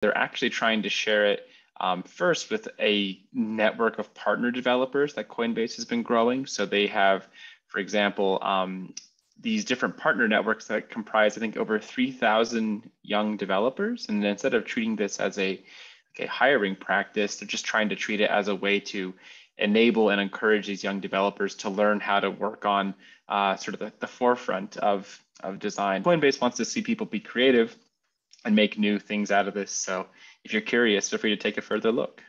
They're actually trying to share it um, first with a network of partner developers that Coinbase has been growing. So they have, for example, um, these different partner networks that comprise, I think, over 3,000 young developers. And instead of treating this as a, a hiring practice, they're just trying to treat it as a way to enable and encourage these young developers to learn how to work on uh, sort of the, the forefront of, of design. Coinbase wants to see people be creative and make new things out of this. So if you're curious, feel free to take a further look.